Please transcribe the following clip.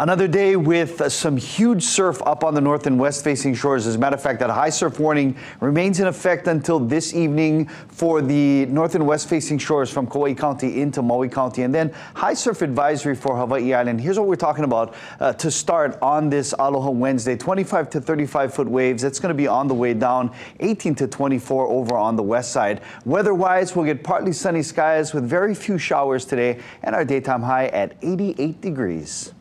Another day with some huge surf up on the north and west facing shores. As a matter of fact, that high surf warning remains in effect until this evening for the north and west facing shores from Kauai County into Maui County. And then high surf advisory for Hawaii Island. Here's what we're talking about uh, to start on this Aloha Wednesday 25 to 35 foot waves. That's going to be on the way down, 18 to 24 over on the west side. Weather wise, we'll get partly sunny skies with very few showers today and our daytime high at 88 degrees.